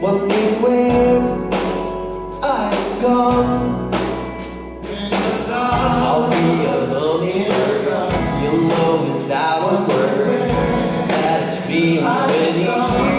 wondering where I've gone. I'll be alone here, you'll know without a word that it's me when you.